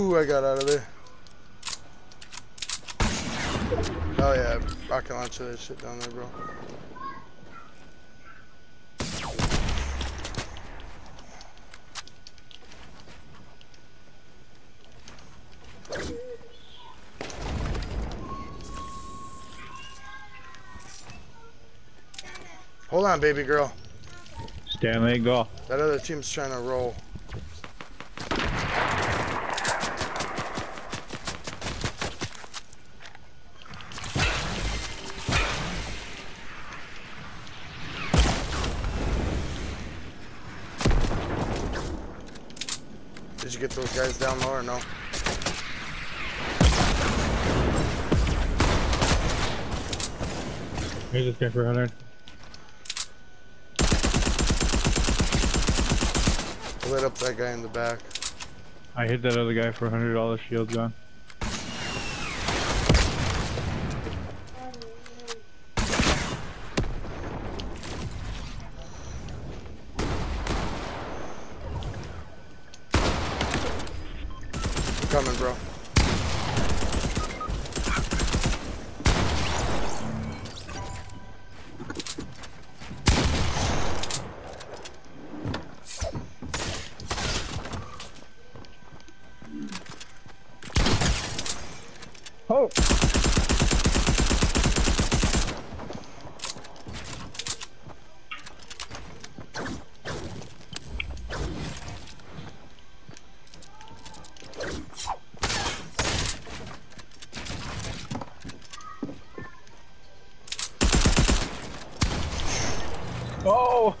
Ooh, I got out of there. Oh yeah, rocket launcher that shit down there, bro. Hold on, baby girl. Stanley, go. That other team's trying to roll. You get those guys down low or no? Here's this guy for 100. Lit up that guy in the back. I hit that other guy for 100 dollars. Shield's gone. Coming, bro. Oh! Oh!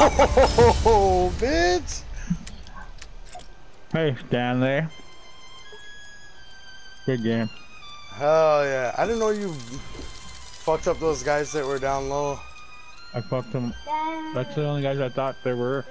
Oh, bitch! hey, Stanley. Good game. Hell yeah. I didn't know you fucked up those guys that were down low. I fucked them. That's the only guys I thought there were.